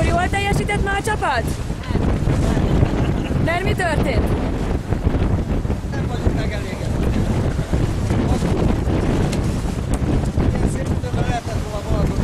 úr, jól teljesített már a csapat? Mert mi történt? Nem vagyunk megelégedve. Ilyen szép időben lehetett volna valamit